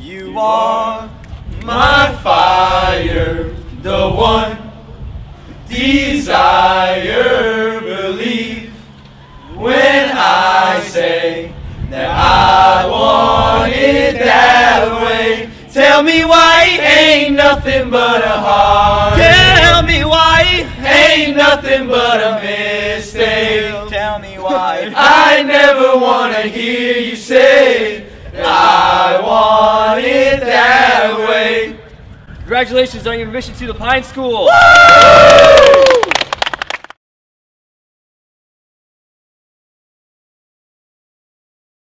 You are my fire, the one desire. Believe when I say that I want it that way. Tell me why ain't nothing but a heart. Tell me why. Ain't nothing but a mistake. Tell me why. I never wanna hear you say Congratulations on your admission to the Pine School. Woo!